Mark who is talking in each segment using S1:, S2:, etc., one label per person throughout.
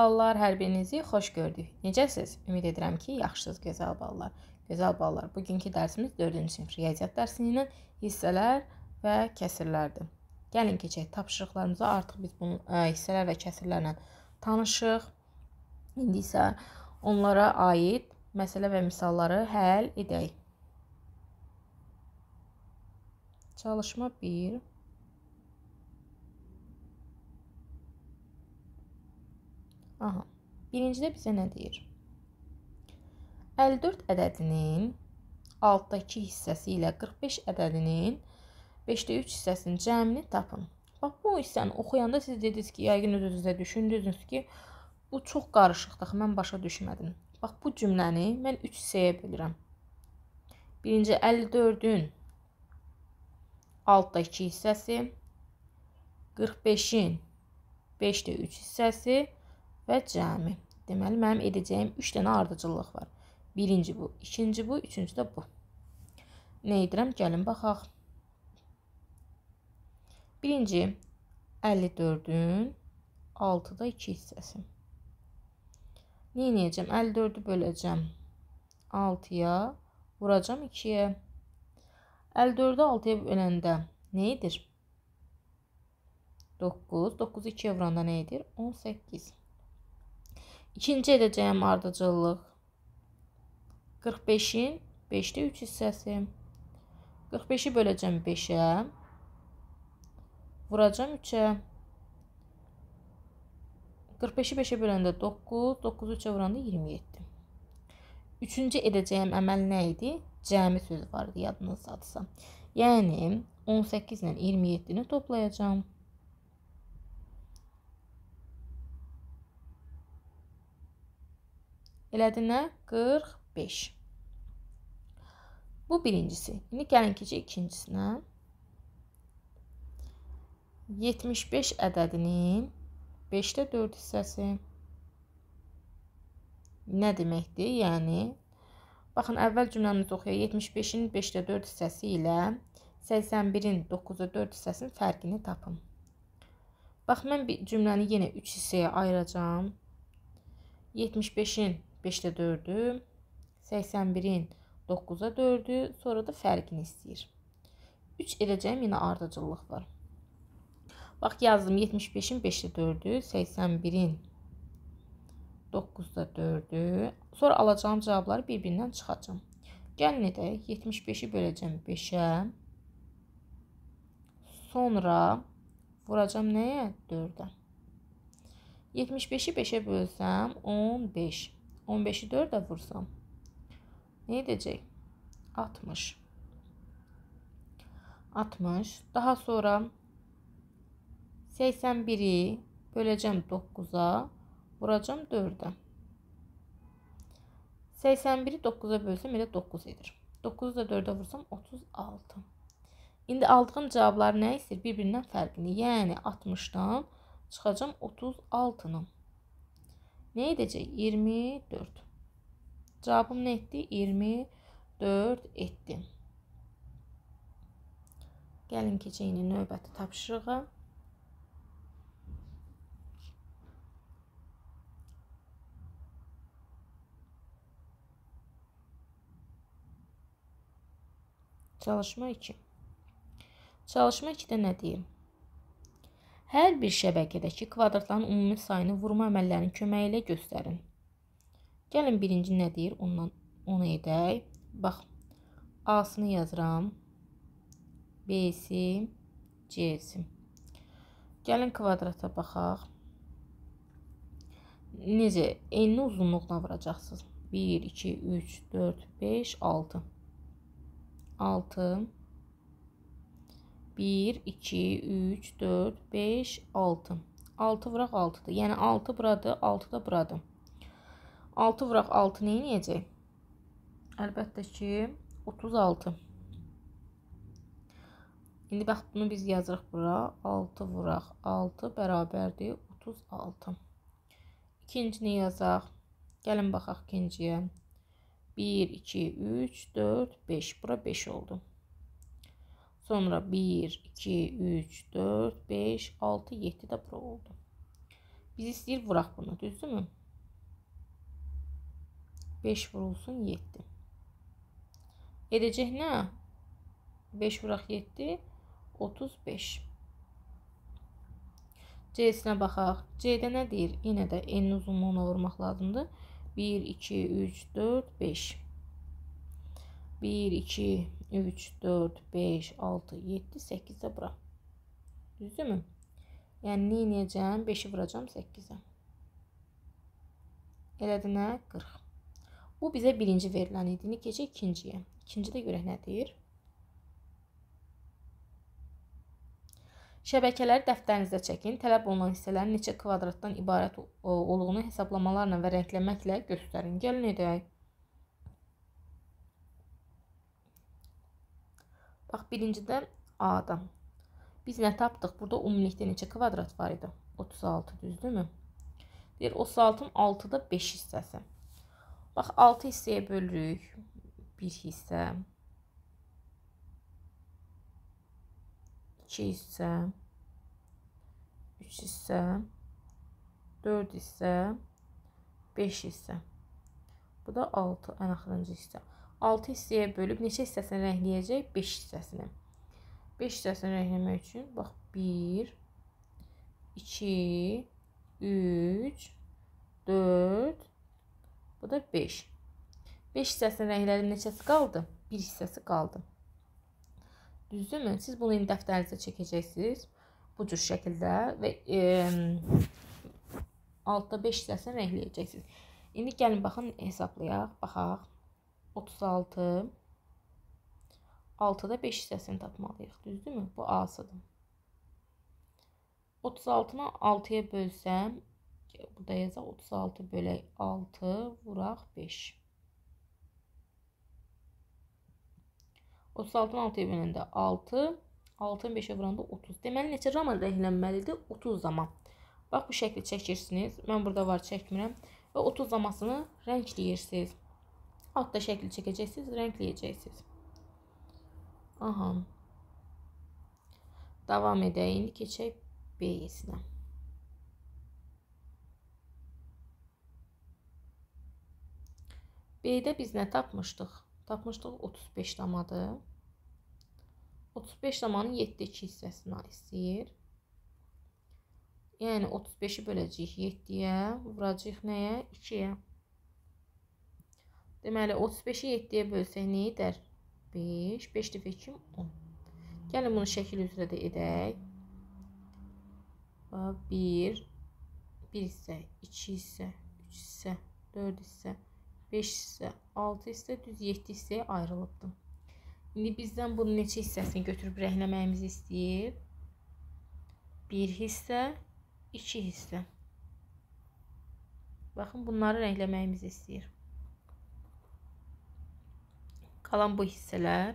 S1: Ballar, hər birinizi xoş gördük. Necəsiz? Ümid edirəm ki, yaxşısınız, gözəl ballar. Gözəl ballar, bugünkü dərsimiz 4-cü sinif riyaziyyat dərsindən hissələr və kəsirlərdir. Gəlin keçək tapşırıqlarımıza. Artıq biz bunu ə, hissələr və kəsirlərlə tanışıq. İndi isə onlara aid məsələ və misalları həll edək. Çalışma 1 Aha. Birincidə bizə nə deyir? 54 ədədinin altdakı hissəsi ilə 45 ədədinin 5də 3 hissəsinin cəmini tapın. Bax bu hissəni oxuyanda siz dediniz ki, yəqin öz-özünüzə düşündünüz ki, bu çox qarışıqdır, mən başa düşmədim. Bax bu cümləni mən 3 hissəyə bölürəm. Birinci 54-ün altdakı hissəsi, 45-in 5də 3 hissəsi və cəmi. Deməli, mənim edəcəyim 3 dənə ardıcıllıq var. Birinci bu, ikinci bu, üçüncü də bu. Nə edirəm? Gəlin baxaq. Birinci 54-ün 6-da 2 hissəsi. Nə edəcəm? 54-ü böləcəm 6-ya, vuracam 2-yə. 54-ü 6-ya böləndə nə edir? 9. 9-u 2-yə vuranda nə edir? 18. İkinci edəcəyim ardıcıllıq 45-in 5-də 3 hissəsi. 45-i böləcəm 5-ə. Vuracam 3-ə. 45-i 5-ə böləndə 9, 9-u 3-ə vuranda 27. Üçüncü edəcəyim əməl nə idi? Cəmi sözü var idi yadınızdadırsa. Yəni 18 ilə 27-ni toplayacağam. Elədi nə? 45. Bu birincisi. İndi gəlin keçək ikincisinə. 75 ədədinin 5-də 4 hissəsi nə deməkdir? Yəni baxın əvvəl cümləmizi oxuyaq. 75-in 5-də 4 hissəsi ilə 81-in 9-da 4 hissəsinin fərqini tapın. Bax mən bir cümləni yenə 3 hissəyə ayıracağam. 75-in 5-də 4-ü, 81-in 9-a 4-ü, sonra da fərqini istəyir. 3 edəcəyim yenə ardıcıllıq var. Bax yazdım 75-in 5-də 4-ü, 81-in 9-da 4-ü. Sonra alacağım cavabları bir-birindən çıxacağam. Gəlin edək. 75-i böləcəm 5-ə. Sonra vuracam nəyə? 4-ə. 75-i 5-ə bölsəm 15. 15-i 4-ə vursam nə edəcək? 60. 60. Daha sonra 81-i böləcəm 9-a, vuracam 4-ə. 81-i 9-a bölsəm elə 9 edir. 9-u da 4-ə vursam 36. İndi aldığım cavablar nə istəyir? Bir-birindən fərqini. Yəni 60-dan çıxacam 36-nı. Nə edəcək? 24. Cavabım nə etdi? 24 etdi. Gəlin keçək indi növbəti tapşırığa. Çalışma 2. Çalışma 2-də nə deyir? Hər bir şəbəkədəki kvadratların ümumi sayını vurma əməllərinin köməyi ilə göstərin. Gəlin birinci nə deyir? Ondan onu edək. Bax, A-sını yazıram. B-si, C-si. Gəlin kvadrata baxaq. Necə? Eyni uzunluqla vuracaqsınız. 1, 2, 3, 4, 5, 6. 6 1, 2, 3, 4, 5, 6. 6 vuraq 6-dır. Yəni 6 buradır, 6 da buradır. 6 vuraq 6 nə edəcək? Əlbəttə ki, 36. İndi bax bunu biz yazırıq bura. 6 vuraq 6 bərabərdir 36. İkincini yazaq. Gəlin baxaq ikinciyə. 1, 2, 3, 4, 5. Bura 5 oldu. Sonra 1, 2, 3, 4, 5, 6, 7 də bura oldu. Biz istəyir vuraq bunu, düzdürmü? 5 vurulsun 7. Edəcək nə? 5 vuraq 7, 35. C-sinə baxaq. C-də nə deyir? Yenə də n uzunluğuna vurmaq lazımdır. 1, 2, 3, 4, 5. 1, 2, 3, 4, 5, 6, 7, 8 də bura. Düzdürmü? Yəni, nə inəyəcəm? 5-i vuracam 8-ə. Elədi nə? 40. Bu bizə birinci verilən idi. İndi keçək ikinciyə. İkincidə görək nədir? Şəbəkələri dəftərinizdə çəkin. Tələb olunan hissələrin neçə kvadratdan ibarət olduğunu hesablamalarla və rəngləməklə göstərin. Gəlin edək. Bax, birincidə A-da. Biz nə tapdıq? Burada ümumilikdə neçə kvadrat var idi? 36, düzdürmü? Deyir, 36-ın 6-da 5 hissəsi. Bax, 6 hissəyə bölürük. 1 hissə. 2 hissə. 3 hissə. 4 hissə. 5 hissə. Bu da 6, ən axırıncı hissə. 6 hissəyə bölüb neçə hissəsini rəngləyəcək? 5 hissəsini. 5 hissəsini rəngləmək üçün bax 1 2 3 4 bu da 5. 5 hissəsini rənglədim, neçəsi qaldı? 1 hissəsi qaldı. Düzdürmü? Siz bunu indi dəftərinizə çəkəcəksiniz. Bu cür şəkildə və e, altda 5 hissəsini rəngləyəcəksiniz. İndi gəlin baxın hesablayaq, baxaq. 36 6-da 5 hissəsini tapmalıyıq. Düzdürmü? Bu A-sıdır. 36-nı 6-ya bölsəm, burada yazaq 36 bölək 6 vuraq 5. 36-nı 6-ya böləndə 6, 6-nı 5-ə vuranda 30. Deməli, neçə zaman rənglənməlidir? 30 zaman. Bax, bu şəkli çəkirsiniz. Mən burada var çəkmirəm. Və 30 zamasını rəngləyirsiniz. Altta şəkli çəkəcəksiniz, rəngləyəcəksiniz. Aha. Davam edək. İndi keçək B-sinə. B-də biz nə tapmışdıq? Tapmışdıq 35 damadır. 35 damanın 7-2 hissəsini istəyir. Yəni 35-i böləcəyik 7-yə, vuracağıq nəyə? 2-yə. Deməli 35-i 7-yə bölsək nə edər? 5, 5 dəfə 2 10. Gəlin bunu şəkil üzrə də edək. 1 1 hissə, 2 hissə, 3 hissə, 4 hissə, 5 hissə, 6 hissə, düz 7 hissəyə ayrılıbdır. İndi bizdən bunun neçə hissəsini götürüb rəngləməyimizi istəyir? 1 hissə, 2 hissə. Baxın, bunları rəngləməyimizi istəyir. Qalan bu hissələr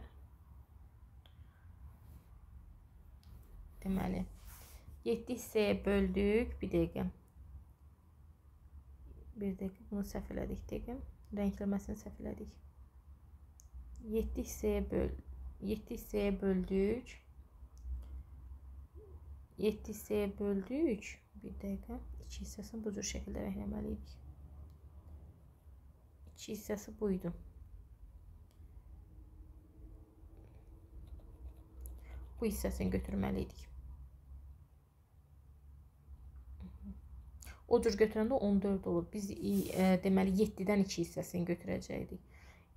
S1: deməli 7 hissəyə böldük. Bir dəqiqə. Bir dəqiqə bunu səhv elədik dəqiqə. Rəngləməsini səhv elədik. 7 hissəyə böl 7 hissəyə böldük. 7 hissəyə böldük. Bir dəqiqə. 2 hissəsini bu cür şəkildə rəngləməliydik. 2 hissəsi buydu. bu hissəsini götürməliydik. O cür götürəndə 14 olur. Biz e, deməli 7-dən 2 hissəsini götürəcəkdik.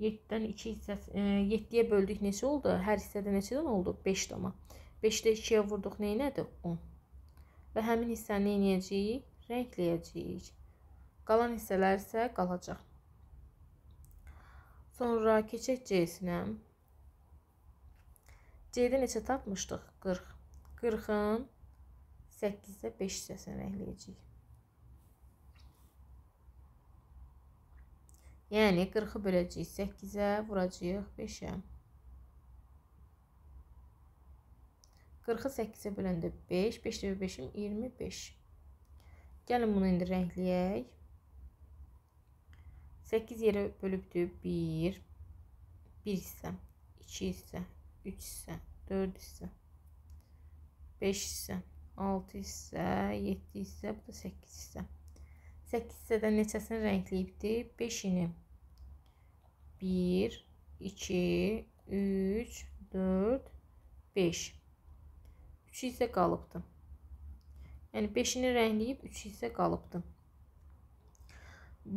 S1: 7-dən 2 hissəsi e, 7-yə böldük neçə oldu? Hər hissədə neçədən oldu? 5 dama. 5-də 2-yə vurduq nə nədir? 10. Və həmin hissəni nə edəcəyik? Rəngləyəcəyik. Qalan hissələr isə qalacaq. Sonra keçək C-sinə. C-də neçə tapmışdıq? 40. 40-ın 8-də 5 hissəsini rəngləyəcəyik. Yəni 40-ı böləcəyik 8-ə, vuracağıq 5-ə. 40-ı 8-ə böləndə 5, 5 dəfə 5-im 25. Gəlin bunu indi rəngləyək. 8 yerə bölübdür 1, 1 hissə, 2 hissə, 3 hissə, 4 hissə, 5 hissə, 6 hissə, 7 hissə, bu da 8 hissə. 8 hissədən neçəsini rəngləyibdi? 5-ini. 1 2 3 4 5 3 hissə qalıbdı. Yəni 5-ini rəngləyib 3 hissə qalıbdı.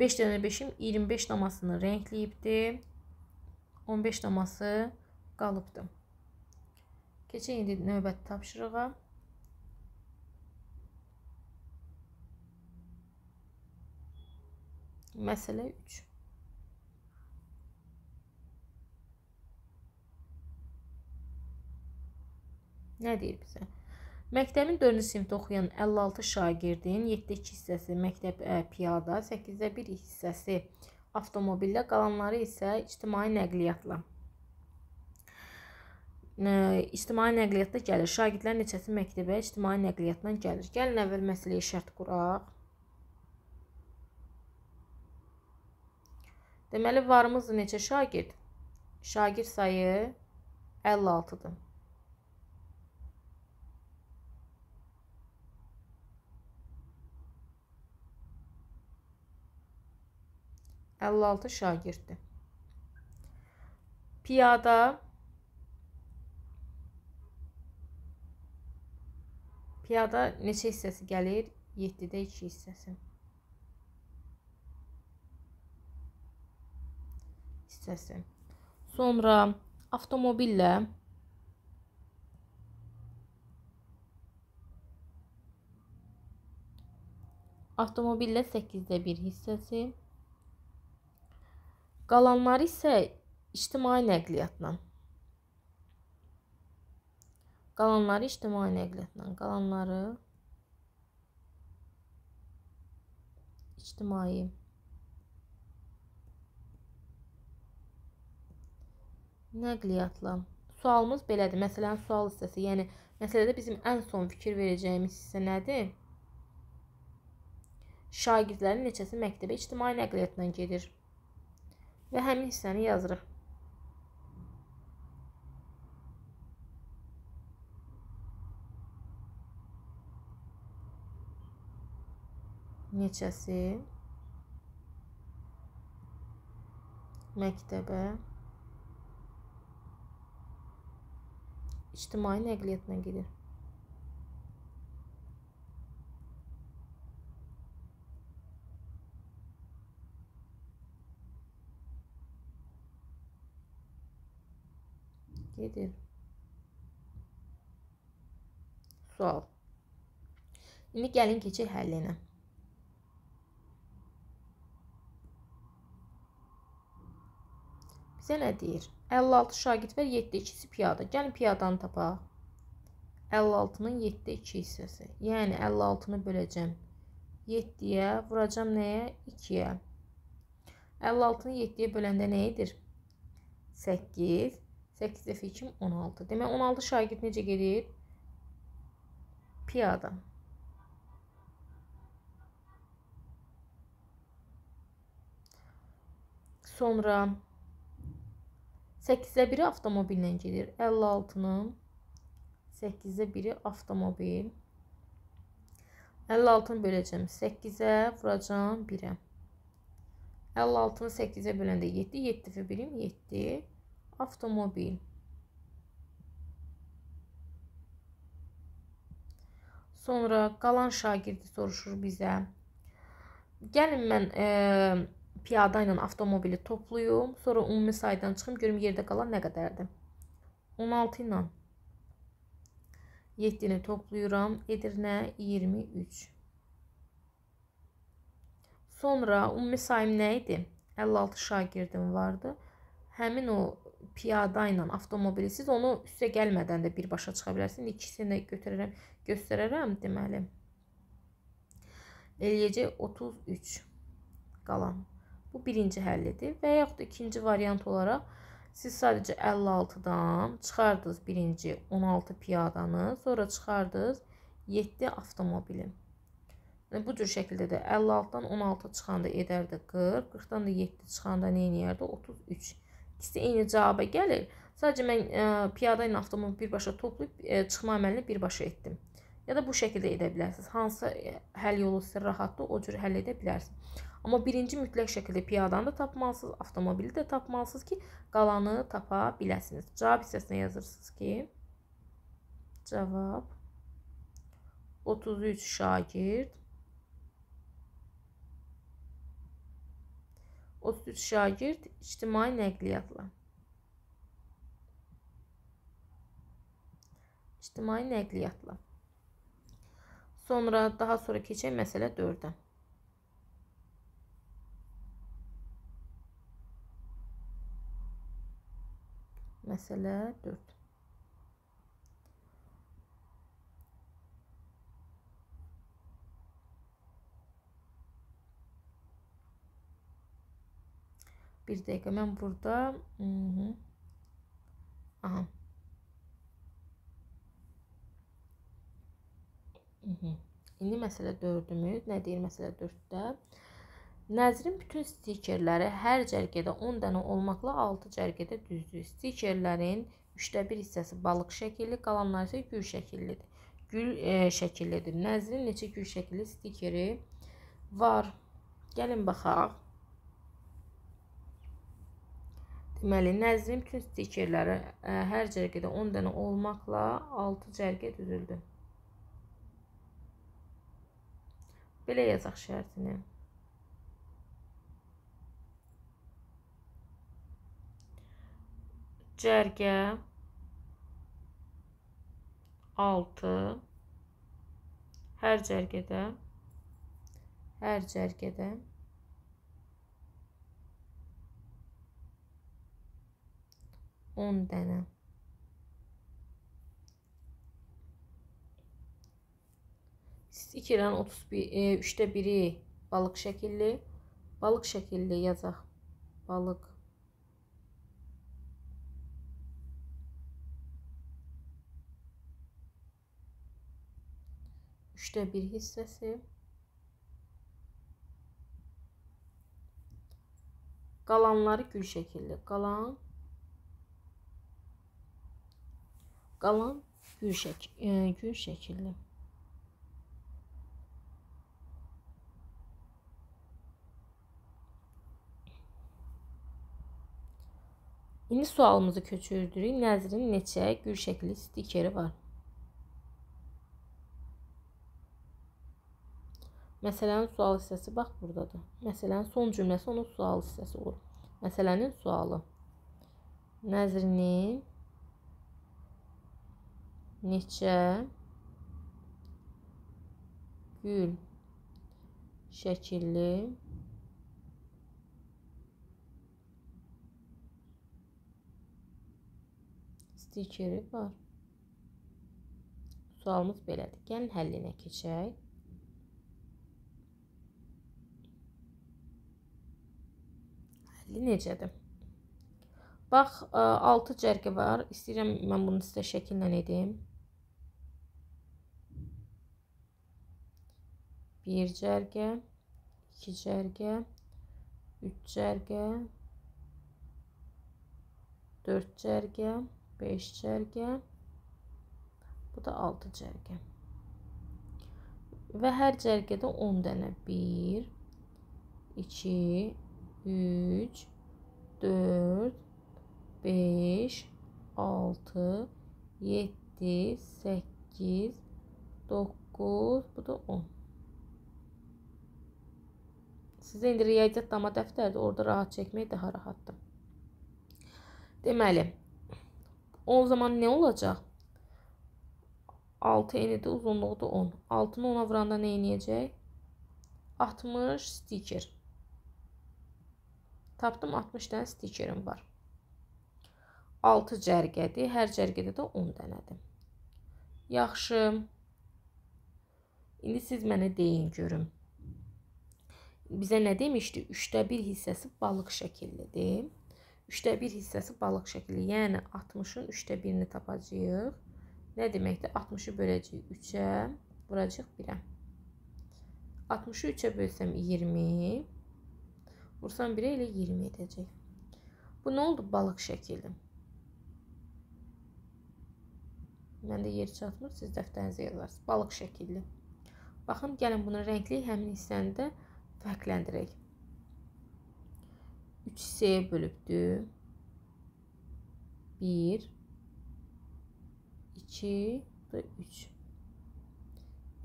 S1: 5 dənə 5-im 25 damasını rəngləyibdi. 15 daması qalıbdı. Keçək indi növbəti tapşırığa. Məsələ 3. Nə deyir bizə? Məktəbin 4-cü sinifdə oxuyan 56 şagirdin 7-2 hissəsi məktəb ə, piyada, 8-də 1 hissəsi avtomobillə, qalanları isə ictimai nəqliyyatla. Ə, ictimai nəqliyyatda gəlir. Şagirdlərin neçəsi məktəbə ictimai nəqliyyatla gəlir? Gəlin əvvəl məsələyə şərt quraq. Deməli, varımız neçə şagird? Şagird sayı 56-dır. 56 şagirddir. Piyada Piyada neçə hissəsi gəlir? 7-də 2 hissəsi. Hissəsi. Sonra avtomobillə avtomobillə 8-də 1 hissəsi. Qalanları isə ictimai nəqliyyatla. Qalanları ictimai nəqliyyatla. Qalanları ictimai nəqliyyatla. Sualımız belədir. Məsələn, sual hissəsi, yəni məsələdə bizim ən son fikir verəcəyimiz hissə nədir? Şagirdlərin neçəsi məktəbə ictimai nəqliyyatla gedir? Və həmin hissəni yazırıq. Neçəsi məktəbə ictimai nəqliyyatla gedir. Gedir. Sual. İndi gəlin keçək həllinə. Bizə nə deyir? 56 şagird var, 7 ikisi piyada. Gəlin piyadanı tapaq. 56-nın 7 2 hissəsi. Yəni 56-nı böləcəm 7-yə, vuracam nəyə? 2-yə. 56-nı 7-yə böləndə nə edir? 8. 8 dəfə 2 16. Demək 16 şagird necə gedir? Piyada. Sonra 8-də 1-i avtomobillə gedir. 56-nın 8-də 1-i avtomobil. 56-nı böləcəm 8-ə, vuracam 1-ə. 56-nı 8-ə böləndə 7, 7 dəfə 1-im 7 avtomobil. Sonra qalan şagirdi soruşur bizə. Gəlin mən e, piyada ilə avtomobili toplayım, sonra ümumi saydan çıxım, görüm yerdə qalan nə qədərdir. 16 ilə 7-ni toplayıram, edir nə? 23. Sonra ümumi sayım nə idi? 56 şagirdim vardı. Həmin o piyada ilə avtomobili siz onu üstə gəlmədən də birbaşa çıxa bilərsiniz. İkisini də götürərəm, göstərərəm deməli. Eləyəcək 33 qalan. Bu birinci həllidir və yaxud da ikinci variant olaraq siz sadəcə 56-dan çıxardınız birinci 16 piyadanı, sonra çıxardınız 7 avtomobili. Yəni, bu cür şəkildə də 56-dan 16 çıxanda edərdi 40, 40-dan da 7 çıxanda nə edərdi? 33. İkisi eyni cavaba gəlir. Sadəcə mən ə, e, piyada ilə avtomobil birbaşa toplayıb ə, e, çıxma əməlini birbaşa etdim. Ya da bu şəkildə edə bilərsiniz. Hansı e, həll yolu sizə rahatdır, o cür həll edə bilərsiniz. Amma birinci mütləq şəkildə piyadanı da tapmalısınız, avtomobili də tapmalısınız ki, qalanı tapa biləsiniz. Cavab hissəsinə yazırsınız ki, cavab 33 şagird 33 şagird ictimai nəqliyyatla ictimai nəqliyyatla Sonra daha sonra keçək məsələ 4-ə. Məsələ 4. Bir dəqiqə mən burada Hı -hı. Aha. Hı -hı. İndi məsələ 4-ümüz nə deyir məsələ 4-də? Nəzrin bütün stikerləri hər cərgədə 10 dənə olmaqla 6 cərgədə düzdür. Stikerlərin 3də 1 hissəsi balıq şəkilli, qalanları isə gül şəkillidir. Gül e, şəkillidir. Nəzrin neçə gül şəkilli stikeri var? Gəlin baxaq. Deməli, Nəzrin bütün stikerləri ə, e, hər cərgədə 10 dənə olmaqla 6 cərgə düzüldü. Belə yazaq şərtini. cərgə 6 hər cərgədə hər cərgədə on dənə stikerlərin 31 e, 3də biri balıq şəkilli. Balıq şəkilli yazaq. Balıq. Üçte bir hissəsi. Qalanları gül şəkilli. Qalan qalan gül şək e, gül şəkilli İndi sualımızı köçürdürük. Nəzrin neçə gül şəkli stikeri var? Məsələnin sual hissəsi bax burdadır. Məsələnin son cümləsi onun sual hissəsi olur. Məsələnin sualı. Nəzrinin neçə gül şəkilli stikeri var. Sualımız belədir. Gəlin həllinə keçək. şəkli necədir? Bax, 6 cərgə var. İstəyirəm mən bunu sizə şəkillə edim. Bir cərgə, iki cərgə, üç cərgə, dörd cərgə, beş cərgə, bu da altı cərgə. Və hər cərgədə 10 dənə. 1, 2, 3 4 5 6 7 8 9 bu da 10 Sizə indi riyaziyyatnama dəftərdir. Orada rahat çəkmək daha rahatdır. Deməli, o zaman nə olacaq? 6 enidir, uzunluğu da 10. 6-nı 10-a vuranda nə edəcək? 60 stiker. Tapdım 60 dənə stikerim var. 6 cərgədir. Hər cərgədə də 10 dənədir. Yaxşı. İndi siz mənə deyin görüm. Bizə nə demişdi? 3də 1 hissəsi balıq şəkillidir. 3də 1 hissəsi balıq şəkilli. Yəni 60-ın 3də 1-ni tapacağıq. Nə deməkdir? 60-ı böləcəyik 3-ə, vuracağıq 1-ə. 60-ı 3-ə bölsəm 20. Vursam 1 elə 20 edəcək. Bu nə oldu? Balıq şəkili. Məndə yer çatmır, siz dəftərinizə yazarsınız. Balıq şəkilli. Baxın, gəlin bunu rəngli həmin hissəni də fərqləndirək. 3 hissəyə bölübdür. 1 2 və 3.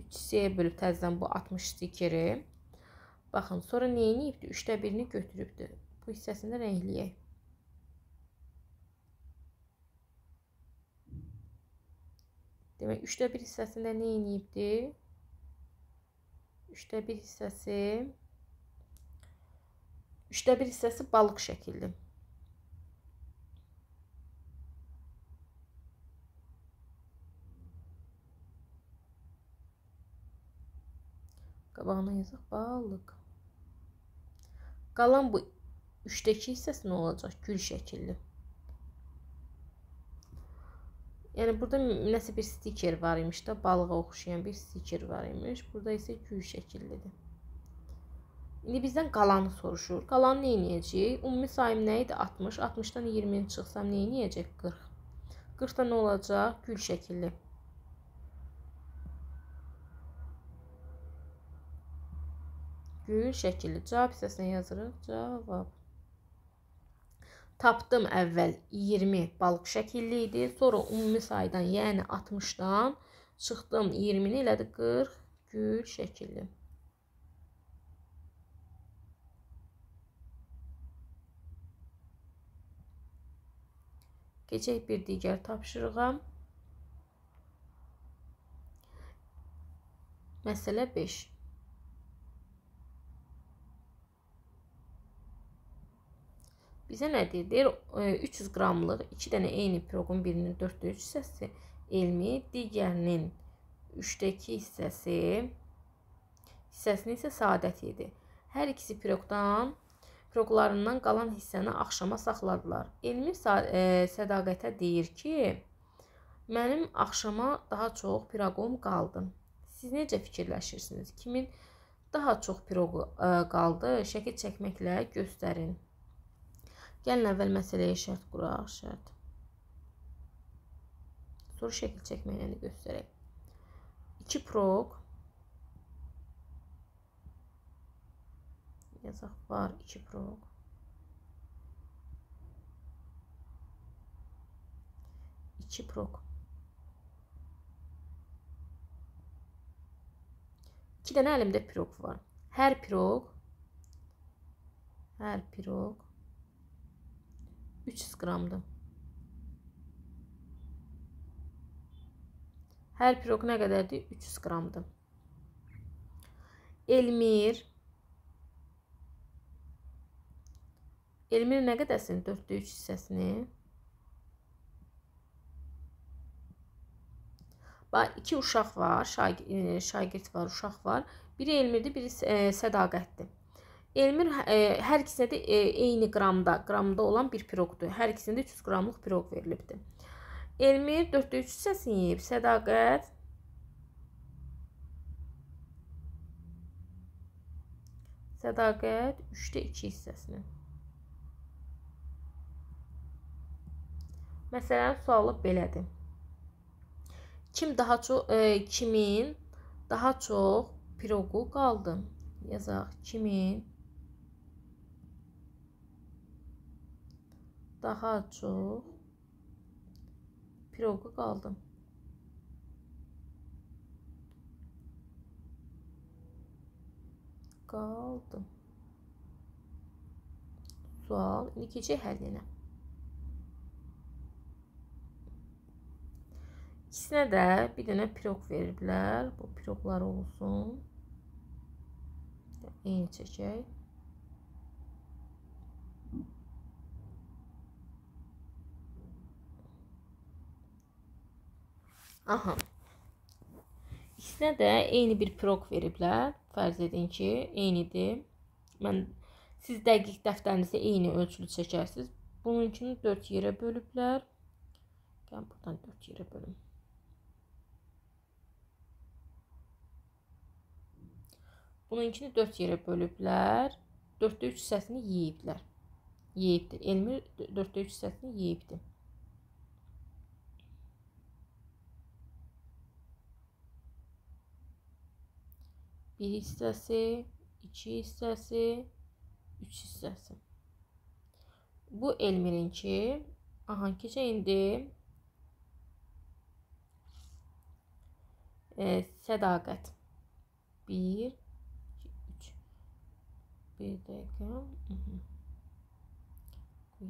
S1: 3 hissəyə bölüb təzədən bu 60 stikeri. Baxın, sonra nə edibdi? 3də 1-ni götürübdür. Bu hissəsini də rəngləyək. Demək, 3də 1 hissəsində nə edibdi? 3də 1 hissəsi 3də 1 hissəsi balıq şəkilli. Qabağına yazaq balıq. Qalan bu 3-dəki hissəsi nə olacaq? Gül şəkilli. Yəni burada nəsə bir stiker var imiş də, balığa oxşayan bir stiker var imiş. Burada isə gül şəkillidir. İndi bizdən qalanı soruşur. Qalanı nə edəcəyik? Ümumi sayım nə idi? 60. 60-dan 20-ni çıxsam nə edəcək? 40. 40 da nə olacaq? Gül şəkilli. Gül şəkilli. Cavab hissəsinə yazırıq. Cavab. Tapdım əvvəl 20 balıq şəkilli idi. Sonra ümumi saydan, yəni 60-dan çıxdım 20-ni elədi 40 gül şəkilli. Keçək bir digər tapşırığa. Məsələ 5. Bizə nə deyir? Deyir 300 qramlıq 2 dənə eyni piroqun birinin 4-də 3 hissəsi elmi, digərinin 3-dəki hissəsi hissəsini isə sadət idi. Hər ikisi piroqdan piroqlarından qalan hissəni axşama saxladılar. Elmi e, sədaqətə deyir ki, mənim axşama daha çox piroqum qaldı. Siz necə fikirləşirsiniz? Kimin daha çox piroqu e, qaldı? Şəkil çəkməklə göstərin. Gəlin əvvəl məsələyə şərt quraq, şərt. Sonra şəkil çəkməklə göstərək. 2 prog yazaq var 2 prog. İki prog. İki dənə əlimdə piroq var. Hər piroq hər piroq 300 qramdır. Hər piroq nə qədərdir? 300 qramdır. Elmir Elmir nə qədərsin? 4-də 3 hissəsini. Bax, iki uşaq var, şagird, e, şagird var, uşaq var. Biri Elmirdir, biri e, Sədaqətdir. Elmir e, hər ikisinə də eyni qramda, qramda olan bir piroqdur. Hər ikisində 300 qramlıq piroq verilibdir. Elmir 4-də 3 hissəsini yeyib. Sədaqət Sədaqət 3-də 2 hissəsini. Məsələn, sualı belədir. Kim daha çox e, kimin daha çox piroqu qaldı? Yazaq. Kimin daha çox piroqa qaldım. Qaldım. Sual. İndi keçək həllinə. İkisinə də bir dənə piroq veriblər. Bu piroqlar olsun. Eyni çəkək. Aha. İkisinə də eyni bir piroq veriblər. Fərz edin ki, eynidir. Mən siz dəqiq dəftərinizə eyni ölçülü çəkərsiniz. Bununkini 4 yerə bölüblər. Gəlin buradan 4 yerə bölüm. Bununkini 4 yerə bölüblər. 4-də 3 hissəsini yeyiblər. Yeyibdir. Elmir 4-də 3 hissəsini yeyibdir. Bir hissəsi, iki hissəsi, üç hissəsi. Bu Elmirinki. Aha, keçə indi e, sədaqət. 1 Bir dəqiqə. Mhm.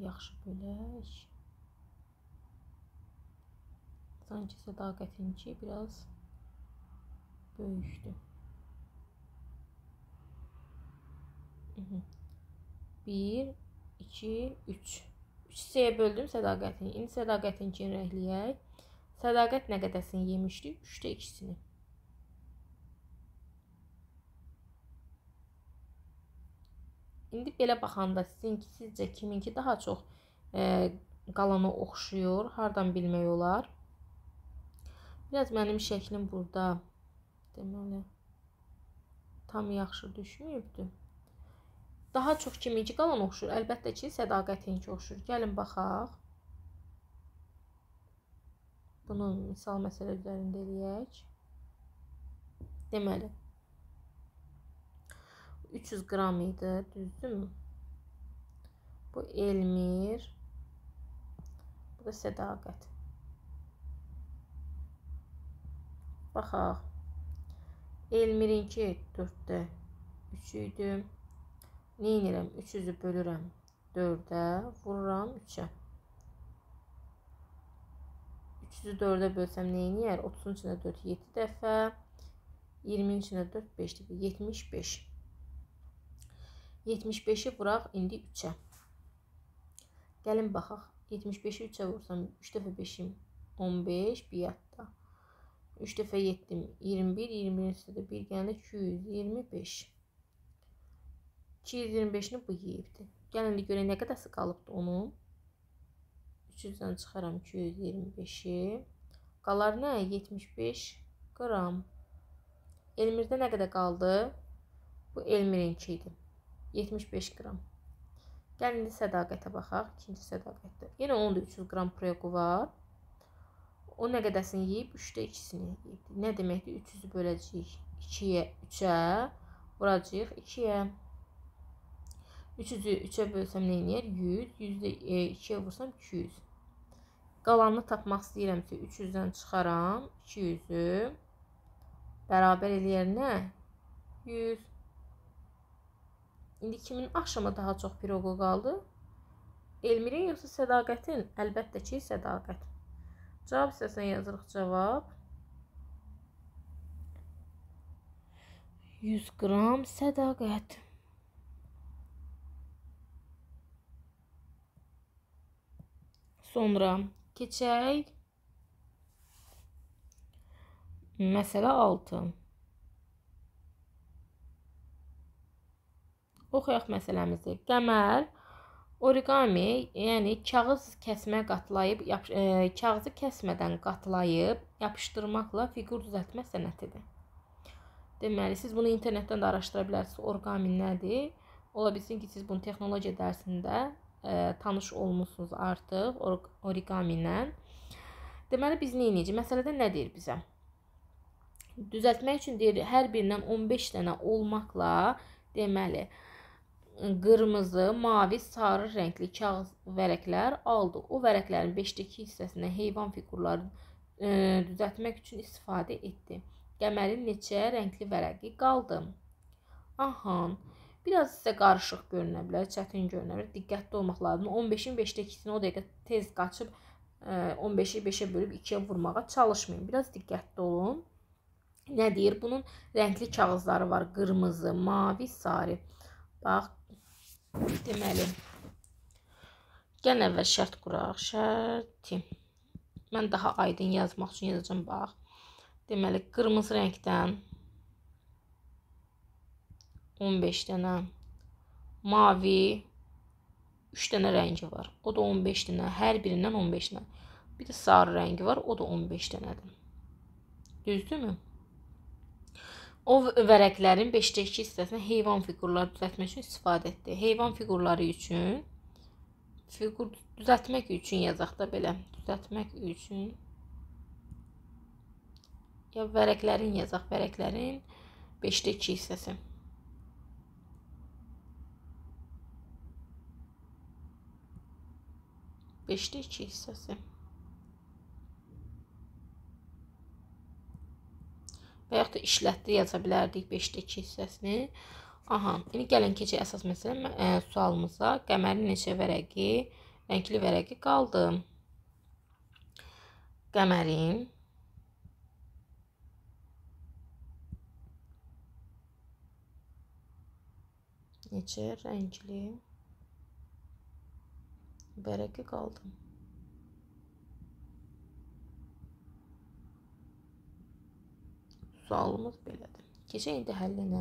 S1: Yaxşı bölək. Sanki sədaqətinki biraz böyükdür. 1 2 3 3 hissəyə böldüm sədaqətini. İndi sədaqətinkini rəngləyək. Sədaqət nə qədəsini yemişdik? 3-də 2-sini. İndi belə baxanda sizinki sizcə kiminki daha çox e, qalana oxşuyur? Hardan bilmək olar? Biraz mənim şəklim burada deməli tam yaxşı düşməyibdi. Daha çox kiminki qalan oxşur? Əlbəttə ki, sədaqətinki oxşur. Gəlin baxaq. Bunu misal məsələ üzərində eləyək. Deməli 300 qram idi, düzdürmü? Bu Elmir. Bu da sədaqət. Baxaq. Elmirinki 4-də 3 idi. Neynirəm? 300-ü bölürəm 4-ə, vururam 3-ə. 300-ü 4-ə bölsəm neyniyər? 30-un içində 4 7 dəfə, 20-in içində 4 5 dəfə, 75. 75-i vuraq indi 3-ə. Gəlin baxaq. 75-i 3-ə vursam 3 dəfə 5-im 15 biatda. 3 dəfə 7 21, 21 üstədə 1 gələndə 225. 225-ni bu yeyibdi. Gəlin indi görək nə qədəsi qalıbdı onun. 300-dən çıxaram 225-i. Qalar nə? 75 qram. Elmirdə nə qədər qaldı? Bu Elmirinki idi. 75 qram. Gəlin indi sədaqətə baxaq. İkinci sədaqətdə. Yenə onun da 300 qram preku var. O nə qədəsini yeyib? 3-də 2-sini yeyib. Nə deməkdir? 300-ü böləcəyik 2-yə, 3-ə, vuracağıq 2-yə. 300-ü 3-ə bölsəm nə eləyər? 100. 100-də 2-yə vursam 200. Qalanını tapmaq istəyirəmsə 300-dən çıxaram 200-ü. Bərabər eləyər nə? 100. İndi kimin axşama daha çox piroqu qaldı? Elmirin yoxsa sədaqətin? Əlbəttə ki, sədaqət. Cavab hissəsinə yazırıq cavab. 100 qram sədaqət. Sonra keçək məsələ 6. Oxuyaq məsələmizi. Qəmər Oriqami, yəni kağız kəsmə qatlayıb, yapış, e, kağızı kəsmədən qatlayıb yapışdırmaqla fiqur düzəltmə sənətidir. Deməli, siz bunu internetdən də araşdıra bilərsiniz. Origami nədir? Ola bilsin ki, siz bunu texnologiya dərsində e, tanış olmusunuz artıq or origami ilə. Deməli, biz nə edəcəyik? Məsələdə nə deyir bizə? Düzəltmək üçün deyir, hər birindən 15 dənə olmaqla, deməli, qırmızı, mavi, sarı rəngli kağız vərəqlər aldı. O vərəqlərin 5-dəki hissəsindən heyvan fiqurlarını e, düzəltmək üçün istifadə etdi. Qəmərin neçə rəngli vərəqi qaldı? Aha. Biraz sizə qarışıq görünə bilər, çətin görünə bilər. Diqqətli olmaq lazımdır. 15-in 5-də 2-sini o dəqiqə tez qaçıb 15-i e, 5-ə bölüb 2-yə vurmağa çalışmayın. Biraz diqqətli olun. Nə deyir? Bunun rəngli kağızları var. Qırmızı, mavi, sarı. Bax, Deməli, gəlin əvvəl şərt quraq. Şərti. Mən daha aydın yazmaq üçün yazacağım, bax. Deməli, qırmızı rəngdən 15 dənə, mavi 3 dənə rəngi var. O da 15 dənə, hər birindən 15 dənə. Bir də sarı rəngi var, o da 15 dənədir. Düzdürmü? O vərəqlərin 5-də 2 hissəsini heyvan fiqurları düzəltmək üçün istifadə etdi. Heyvan fiqurları üçün fiqur düzəltmək üçün yazaq da belə. Düzəltmək üçün ya vərəqlərin yazaq, vərəqlərin 5-də 2 hissəsi. Beşdə iki hissəsi. Və yaxud da işlətdi yaza bilərdik 5-də 2 hissəsini. Aha, indi gəlin keçək əsas məsələ ə, sualımıza. Qəmərin neçə vərəqi, rəngli vərəqi qaldı. Qəmərin neçə rəngli vərəqi qaldı. Sualımız belədir. Keçək indi həllinə.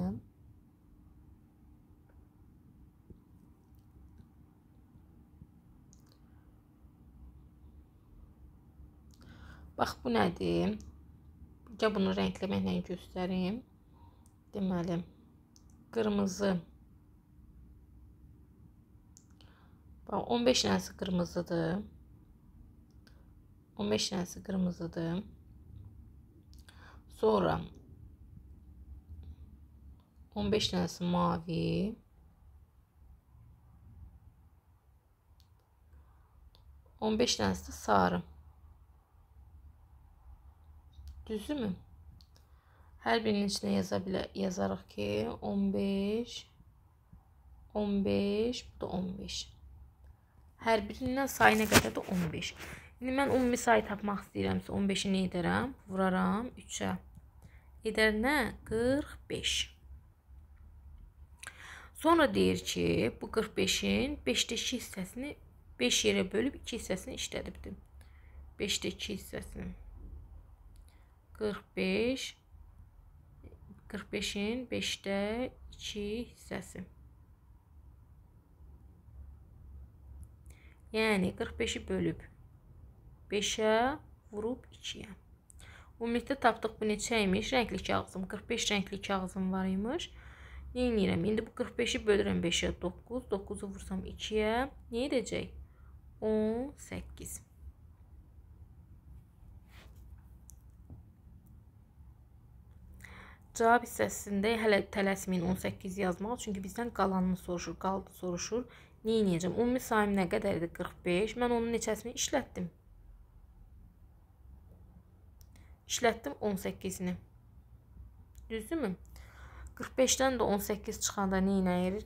S1: Bax bu nədir? Ya bunu rəngləməklə göstərim. Deməli, qırmızı. Bax 15 dənəsi qırmızıdır. 15 dənəsi qırmızıdır. Sonra 15 dənəsi mavi. On beş dənəsi də sarı. Düzdürmü? Hər birinin içinə yaza bilə yazarıq ki, 15 15, bu da 15. Hər birindən sayı nə qədərdir? 15. İndi mən ümumi sayı tapmaq istəyirəmsə 15-i nə edərəm? Vuraram 3-ə. Edər nə? 45. Sonra deyir ki, bu 45-in 5-də 2 hissəsini 5 yerə bölüb 2 hissəsini işlədibdir. 5-də 2 hissəsini. 45 45-in 5-də 2 hissəsi. Yəni 45-i bölüb 5-ə vurub 2-yə. Ümumiyyətlə tapdıq bu neçə imiş? Rəngli kağızım. 45 rəngli kağızım var imiş. Nə edirəm? İndi bu 45-i bölürəm 5-ə 9. 9-u vursam 2-yə. Nə edəcək? 18. Cavab hissəsində hələ tələsməyin 18 yazmaq. Çünki bizdən qalanını soruşur, qaldı soruşur. Nə edəcəm? Ümumi sayım nə qədərdir? 45. Mən onun neçəsini işlətdim? İşlətdim 18-ni. Düzdürmü? 45-dən də 18 çıxanda nə edir?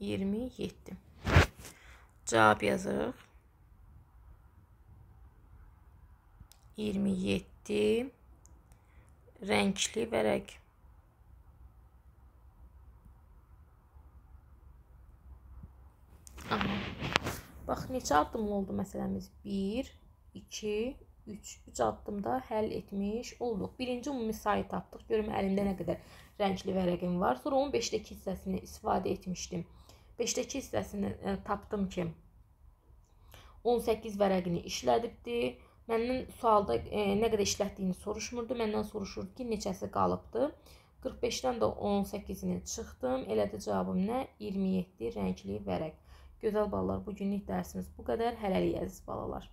S1: Yirmi yeddi. Cavab yazırıq. 27 rəngli vərəq. Aha. Bax, neçə addımlı oldu məsələmiz? 1, 2, 3. 3 addımda həll etmiş olduq. Birinci ümumi sayı tapdıq. Görüm əlimdə nə qədər rəngli vərəqim var. Sonra 15-dəki hissəsini istifadə etmişdim. 5-dəki hissəsini ə, tapdım ki, 18 vərəqini işlədibdi. Məndən sualda e, nə qədər işlətdiyini soruşmurdu. Məndən soruşurdu ki, neçəsi qalıbdı. 45-dən də 18-ini çıxdım. Elədi cavabım nə? 27 rəngli vərəq. Gözəl balalar, bu günlük dərsimiz bu qədər. Hələlik əziz balalar.